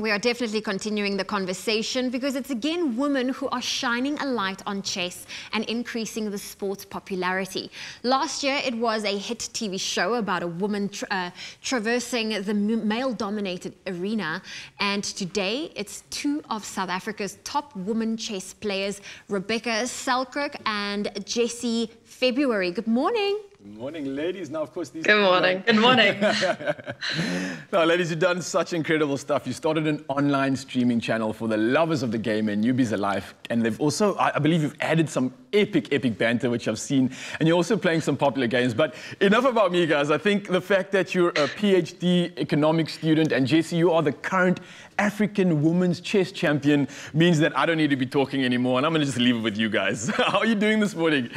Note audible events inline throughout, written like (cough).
We are definitely continuing the conversation because it's again women who are shining a light on chess and increasing the sport's popularity. Last year, it was a hit TV show about a woman tra uh, traversing the male dominated arena. And today, it's two of South Africa's top women chess players, Rebecca Selkirk and Jesse February. Good morning. Good morning, ladies. Now, of course, these. Good morning. Good morning. (laughs) now, ladies, you've done such incredible stuff. You started an online streaming channel for the lovers of the game and newbies alive, and they've also, I believe, you've added some epic, epic banter, which I've seen, and you're also playing some popular games. But enough about me, guys. I think the fact that you're a PhD economics student, and Jessie, you are the current African women's chess champion, means that I don't need to be talking anymore, and I'm going to just leave it with you guys. (laughs) How are you doing this morning?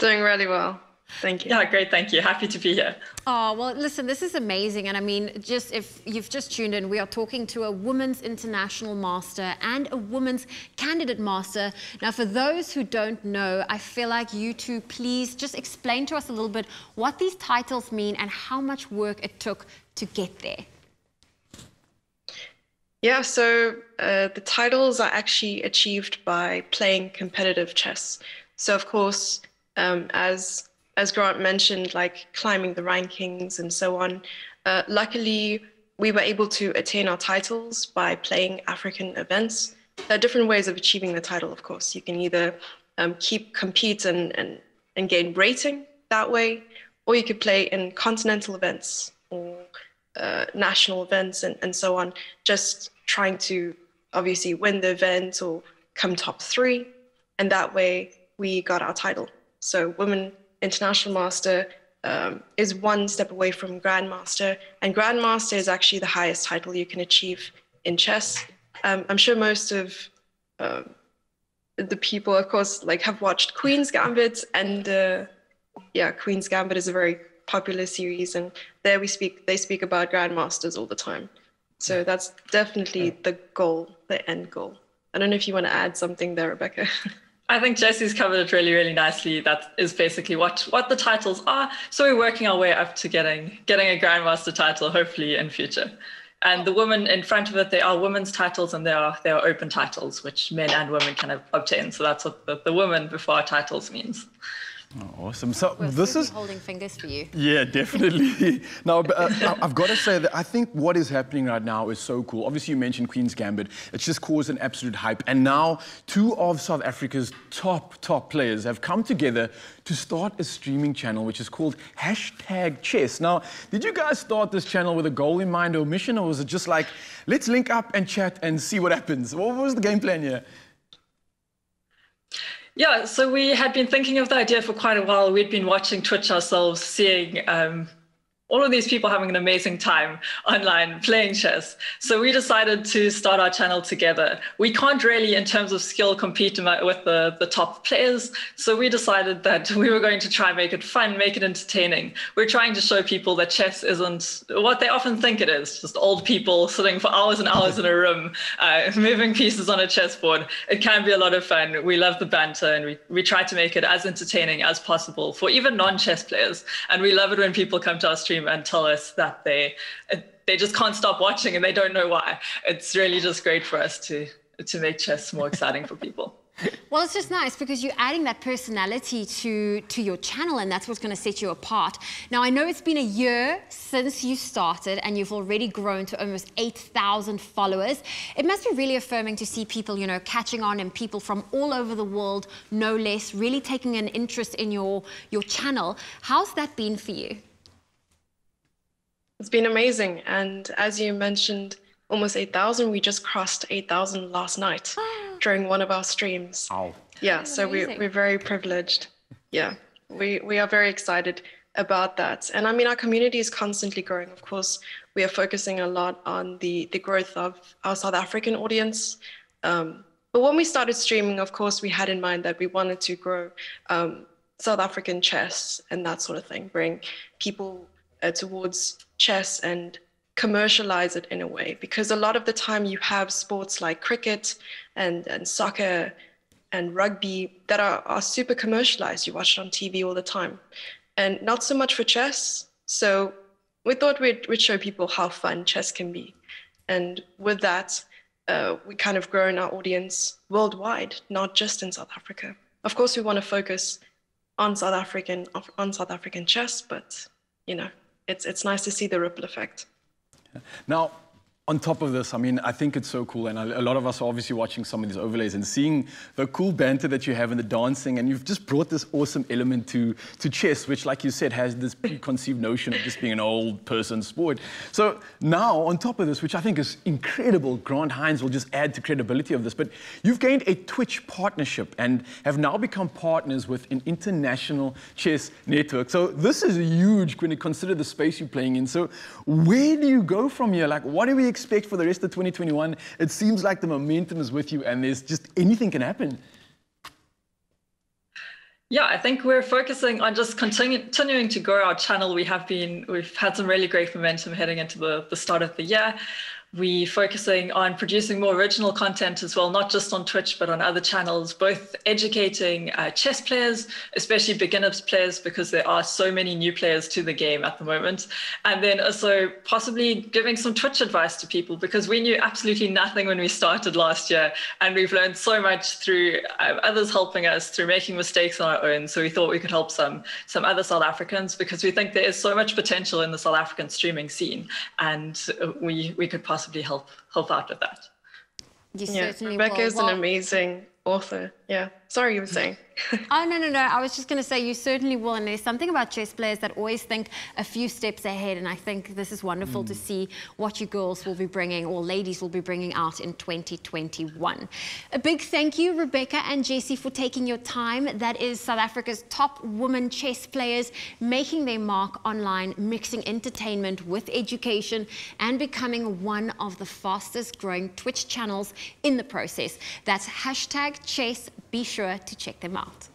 Doing really well. Thank you. Yeah, great. Thank you. Happy to be here. Oh, well, listen, this is amazing. And I mean, just if you've just tuned in, we are talking to a women's international master and a women's candidate master. Now, for those who don't know, I feel like you two, please just explain to us a little bit what these titles mean and how much work it took to get there. Yeah, so uh, the titles are actually achieved by playing competitive chess. So, of course, um, as as Grant mentioned, like climbing the rankings and so on. Uh, luckily, we were able to attain our titles by playing African events. There are different ways of achieving the title, of course. You can either um, keep compete and, and, and gain rating that way, or you could play in continental events or uh, national events and, and so on, just trying to obviously win the event or come top three. And that way we got our title. So Women International Master um, is one step away from Grandmaster, and Grandmaster is actually the highest title you can achieve in chess. Um, I'm sure most of um, the people, of course, like have watched Queen's Gambit, and uh, yeah, Queen's Gambit is a very popular series, and there we speak. They speak about Grandmasters all the time. So that's definitely the goal, the end goal. I don't know if you want to add something there, Rebecca. (laughs) I think Jesse's covered it really, really nicely. That is basically what what the titles are. So we're working our way up to getting getting a grandmaster title, hopefully in future. And the women in front of it, they are women's titles and they are they are open titles, which men and women can obtain. So that's what the, the women before titles means. Oh, awesome. So We're this is holding fingers for you. Yeah, definitely. (laughs) now, uh, I've got to say that I think what is happening right now is so cool. Obviously, you mentioned Queen's Gambit. It's just caused an absolute hype. And now, two of South Africa's top, top players have come together to start a streaming channel, which is called Hashtag Chess. Now, did you guys start this channel with a goal in mind or mission, or was it just like, let's link up and chat and see what happens? What was the game plan here? Yeah, so we had been thinking of the idea for quite a while. We'd been watching Twitch ourselves, seeing um, all of these people having an amazing time online playing chess. So we decided to start our channel together. We can't really, in terms of skill, compete with the, the top players. So we decided that (laughs) we were going to try make it fun, make it entertaining. We're trying to show people that chess isn't what they often think it is, just old people sitting for hours and hours in a room, (laughs) uh, moving pieces on a chessboard. It can be a lot of fun. We love the banter and we, we try to make it as entertaining as possible for even non-chess players. And we love it when people come to our stream stream and tell us that they they just can't stop watching and they don't know why. It's really just great for us to to make chess more exciting for people. (laughs) Well, it's just nice because you're adding that personality to, to your channel and that's what's going to set you apart. Now, I know it's been a year since you started and you've already grown to almost 8,000 followers. It must be really affirming to see people, you know, catching on and people from all over the world, no less, really taking an interest in your, your channel. How's that been for you? It's been amazing. And as you mentioned, almost 8,000, we just crossed 8,000 last night (gasps) during one of our streams. Oh. Yeah, so we, we're very privileged. Yeah, we, we are very excited about that. And I mean, our community is constantly growing. Of course, we are focusing a lot on the, the growth of our South African audience. Um, but when we started streaming, of course, we had in mind that we wanted to grow um, South African chess and that sort of thing, bring people uh, towards chess and commercialize it in a way. Because a lot of the time you have sports like cricket and, and soccer and rugby that are, are super commercialized. You watch it on tv all the time. And not so much for chess. So we thought we'd, we'd show people how fun chess can be. And with that, uh, we kind of grown our audience worldwide, not just in South Africa. Of course, we want to focus on South African on South African chess, but you know, it's it's nice to see the ripple effect. Now, on top of this, I mean, I think it's so cool, and a lot of us are obviously watching some of these overlays and seeing the cool banter that you have in the dancing, and you've just brought this awesome element to, to chess, which, like you said, has this preconceived notion of just being an old person sport. So now, on top of this, which I think is incredible, Grant Hines will just add to credibility of this, but you've gained a Twitch partnership and have now become partners with an international chess network. So this is huge when you consider the space you're playing in. So where do you go from here? Like, what do we expect for the rest of 2021? It seems like the momentum is with you and there's just anything can happen. Yeah, I think we're focusing on just continue, continuing to grow our channel. We have been, we've had some really great momentum heading into the, the start of the year we focusing on producing more original content as well, not just on Twitch, but on other channels, both educating uh, chess players, especially beginners players, because there are so many new players to the game at the moment. And then also possibly giving some Twitch advice to people, because we knew absolutely nothing when we started last year. And we've learned so much through uh, others helping us, through making mistakes on our own. So we thought we could help some, some other South Africans, because we think there is so much potential in the South African streaming scene. And we, we could possibly possibly help help out with that. You yeah, certainly Rebecca will. is an amazing author. Yeah. Sorry, you were saying. (laughs) oh, no, no, no. I was just going to say you certainly will. And there's something about chess players that always think a few steps ahead. And I think this is wonderful mm. to see what you girls will be bringing or ladies will be bringing out in 2021. A big thank you, Rebecca and Jesse, for taking your time. That is South Africa's top women chess players making their mark online, mixing entertainment with education and becoming one of the fastest growing Twitch channels in the process. That's hashtag chess. Be sure to check them out.